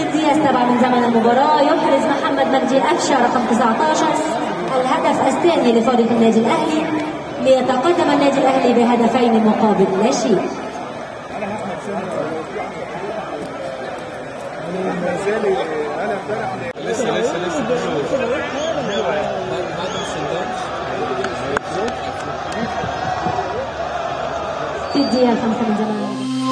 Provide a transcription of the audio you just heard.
في الدقيقة السابعة من زمن المباراة يحرز محمد مجدي أفشة رقم 19 الهدف الثاني لفريق النادي الأهلي ليتقدم النادي الأهلي بهدفين مقابل لا شيء لسه لسه لسه في الدقيقة الخامسة من زمن